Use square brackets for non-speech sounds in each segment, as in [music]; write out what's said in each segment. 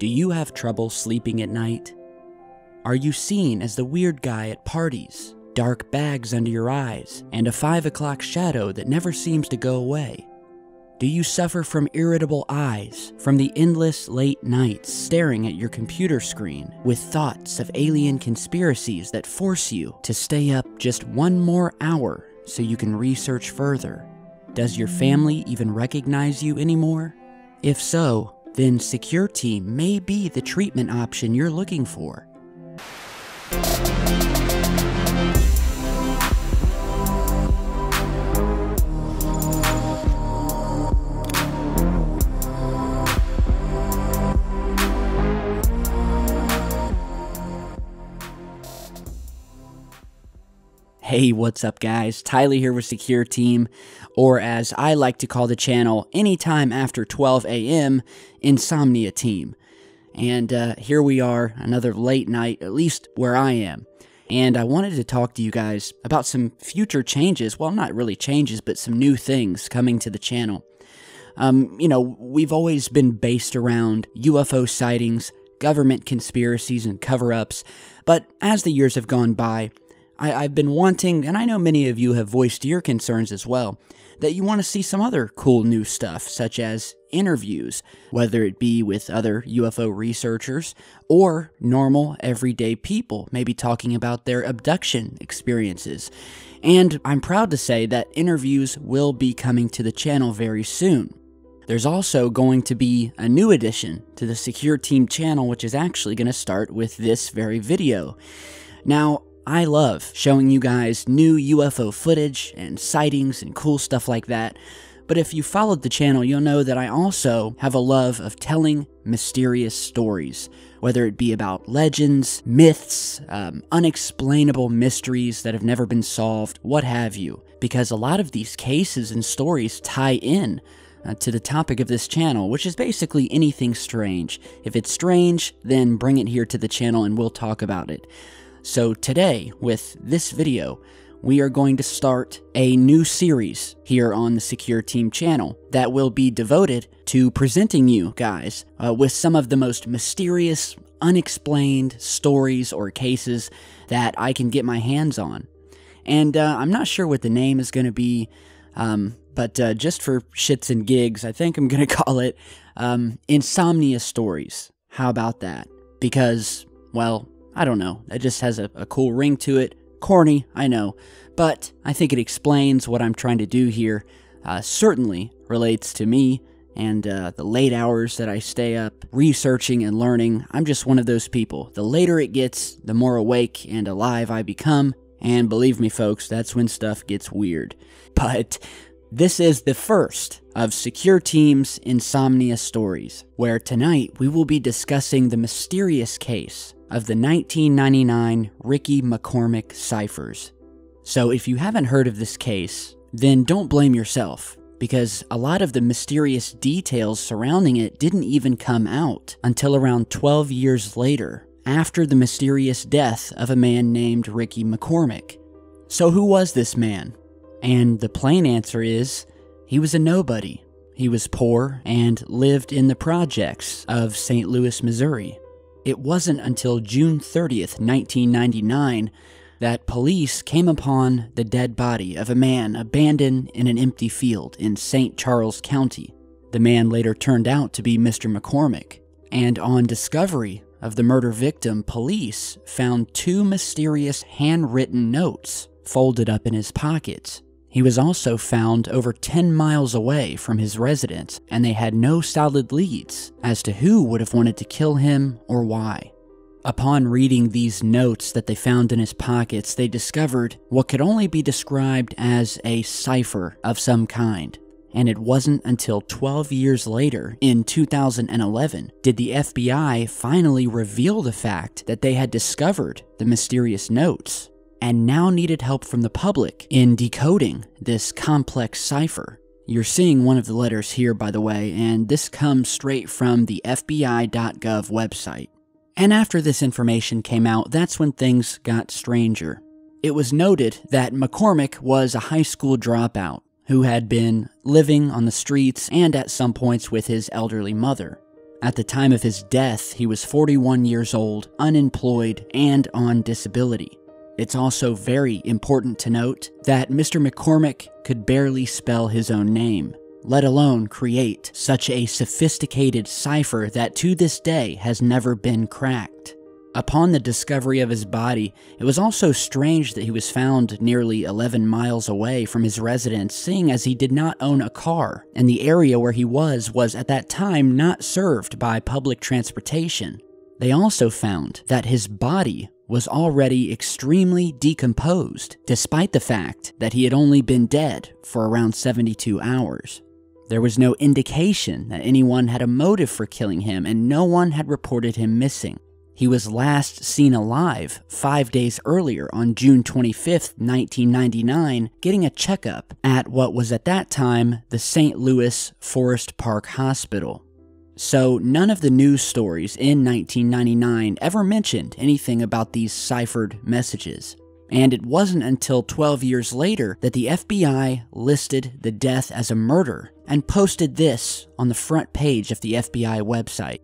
Do you have trouble sleeping at night? Are you seen as the weird guy at parties, dark bags under your eyes, and a 5 o'clock shadow that never seems to go away? Do you suffer from irritable eyes, from the endless late nights staring at your computer screen with thoughts of alien conspiracies that force you to stay up just one more hour so you can research further? Does your family even recognize you anymore? If so, then Secure Team may be the treatment option you're looking for. Hey, what's up, guys? Tyler here with Secure Team, or as I like to call the channel, anytime after 12 a.m., Insomnia Team. And uh, here we are, another late night, at least where I am. And I wanted to talk to you guys about some future changes. Well, not really changes, but some new things coming to the channel. Um, you know, we've always been based around UFO sightings, government conspiracies, and cover ups. But as the years have gone by, I, have been wanting, and I know many of you have voiced your concerns as well, that you want to see some other cool new stuff, such as interviews, whether it be with other UFO researchers or normal, everyday people, maybe talking about their abduction experiences. And I'm proud to say that interviews will be coming to the channel very soon. There's also going to be a new addition to the Secure Team channel, which is actually going to start with this very video. Now, I love showing you guys new UFO footage and sightings and cool stuff like that. But if you followed the channel, you'll know that I also have a love of telling mysterious stories, whether it be about legends, myths, um, unexplainable mysteries that have never been solved, what have you. Because a lot of these cases and stories tie in uh, to the topic of this channel, which is basically anything strange. If it's strange, then bring it here to the channel and we'll talk about it. So today, with this video, we are going to start a new series here on the Secure Team channel that will be devoted to presenting you guys uh, with some of the most mysterious, unexplained stories or cases that I can get my hands on. And uh, I'm not sure what the name is going to be, um, but uh, just for shits and gigs, I think I'm going [laughs] to call it um, Insomnia Stories. How about that? Because, well, I don't know. It just has a, a cool ring to it. Corny, I know. But I think it explains what I'm trying to do here. Uh, certainly relates to me and uh, the late hours that I stay up researching and learning. I'm just one of those people. The later it gets, the more awake and alive I become. And believe me, folks, that's when stuff gets weird. [laughs] But this is the first of Secure Team's Insomnia stories, where tonight we will be discussing the mysterious case of the 1999 Ricky McCormick ciphers. So, if you haven't heard of this case, then don't blame yourself, because a lot of the mysterious details surrounding it didn't even come out until around 12 years later, after the mysterious death of a man named Ricky McCormick. So, who was this man? And the plain answer is he was a nobody. He was poor and lived in the projects of St. Louis, Missouri. It wasn't until June 30th, 1999, that police came upon the dead body of a man abandoned in an empty field in St. Charles County. The man later turned out to be Mr. McCormick, and on discovery of the murder victim, police found two mysterious handwritten notes folded up in his pockets. He was also found over 10 miles away from his residence, and they had no solid leads as to who would have wanted to kill him or why. Upon reading these notes that they found in his pockets, they discovered what could only be described as a cipher of some kind. And it wasn't until 12 years later, in 2011, did the FBI finally reveal the fact that they had discovered the mysterious notes and now needed help from the public in decoding this complex cipher. You're seeing one of the letters here, by the way, and this comes straight from the FBI.gov website. And after this information came out, that's when things got stranger. It was noted that McCormick was a high school dropout who had been living on the streets and at some points with his elderly mother. At the time of his death, he was 41 years old, unemployed, and on disability. It's also very important to note that Mr. McCormick could barely spell his own name, let alone create such a sophisticated cipher that to this day has never been cracked. Upon the discovery of his body, it was also strange that he was found nearly 11 miles away from his residence, seeing as he did not own a car, and the area where he was was at that time not served by public transportation. They also found that his body was already extremely decomposed, despite the fact that he had only been dead for around 72 hours. There was no indication that anyone had a motive for killing him, and no one had reported him missing. He was last seen alive five days earlier on June 25, 1999, getting a checkup at what was at that time the St. Louis Forest Park Hospital. So, none of the news stories in 1999 ever mentioned anything about these ciphered messages. And it wasn't until 12 years later that the FBI listed the death as a murder and posted this on the front page of the FBI website.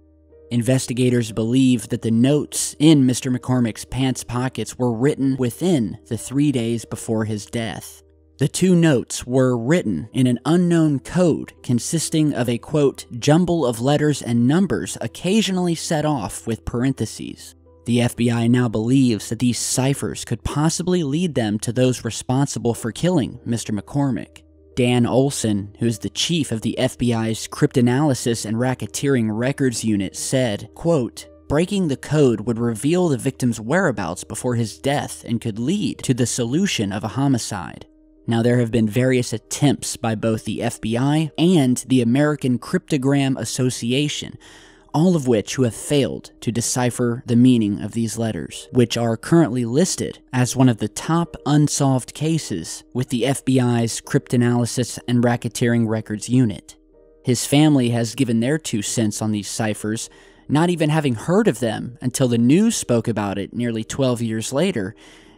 Investigators believe that the notes in Mr. McCormick's pants pockets were written within the three days before his death. The two notes were written in an unknown code consisting of a quote, jumble of letters and numbers occasionally set off with parentheses. The FBI now believes that these ciphers could possibly lead them to those responsible for killing Mr. McCormick. Dan Olson, who is the chief of the FBI's Cryptanalysis and Racketeering Records Unit, said, quote, Breaking the code would reveal the victim's whereabouts before his death and could lead to the solution of a homicide. Now, there have been various attempts by both the FBI and the American Cryptogram Association all of which who have failed to decipher the meaning of these letters, which are currently listed as one of the top unsolved cases with the FBI's Cryptanalysis and Racketeering Records Unit. His family has given their two cents on these ciphers, not even having heard of them until the news spoke about it nearly 12 years later,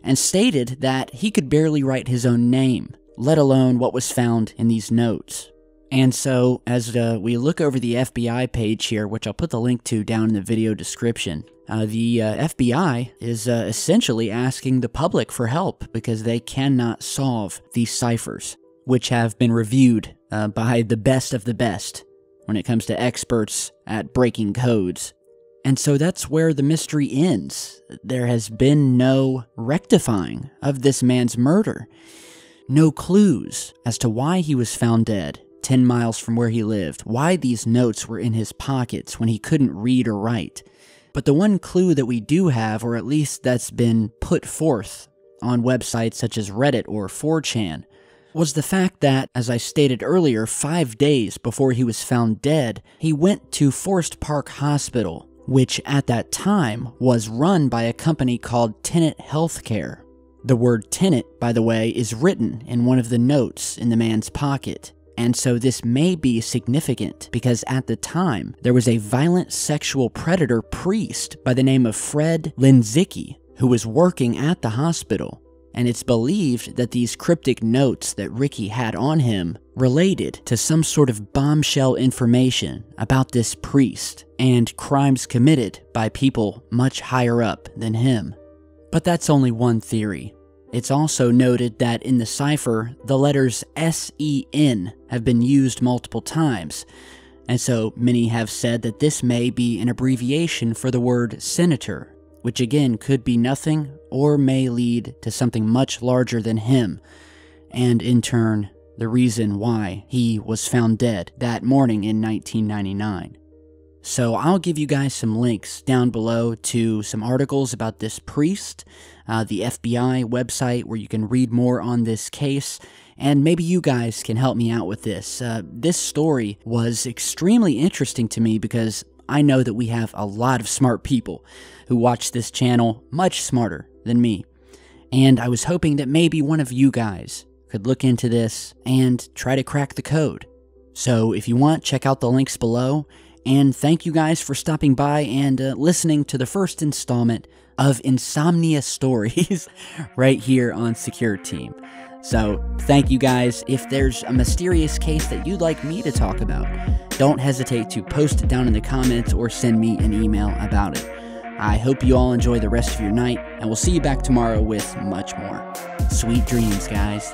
and stated that he could barely write his own name, let alone what was found in these notes. And so, as uh, we look over the FBI page here, which I'll put the link to down in the video description, uh, the uh, FBI is uh, essentially asking the public for help because they cannot solve these ciphers, which have been reviewed uh, by the best of the best when it comes to experts at breaking codes. And so that's where the mystery ends. There has been no rectifying of this man's murder. No clues as to why he was found dead 10 miles from where he lived, why these notes were in his pockets when he couldn't read or write. But the one clue that we do have, or at least that's been put forth on websites such as Reddit or 4chan, was the fact that, as I stated earlier, five days before he was found dead, he went to Forest Park Hospital, which at that time was run by a company called Tenet Healthcare. The word Tenet, by the way, is written in one of the notes in the man's pocket. And so this may be significant because at the time, there was a violent sexual predator priest by the name of Fred Lenczycki who was working at the hospital. And it's believed that these cryptic notes that Ricky had on him related to some sort of bombshell information about this priest and crimes committed by people much higher up than him. But that's only one theory. It's also noted that in the cipher, the letters S-E-N have been used multiple times, and so many have said that this may be an abbreviation for the word senator, which again could be nothing or may lead to something much larger than him, and in turn, the reason why he was found dead that morning in 1999. So I'll give you guys some links down below to some articles about this priest, uh, the FBI website where you can read more on this case, and maybe you guys can help me out with this. Uh, this story was extremely interesting to me because I know that we have a lot of smart people who watch this channel, much smarter than me. And I was hoping that maybe one of you guys could look into this and try to crack the code. So if you want, check out the links below and thank you guys for stopping by and uh, listening to the first installment of Insomnia Stories [laughs] right here on Secure Team. So, thank you guys. If there's a mysterious case that you'd like me to talk about, don't hesitate to post it down in the comments or send me an email about it. I hope you all enjoy the rest of your night, and we'll see you back tomorrow with much more. Sweet dreams, guys.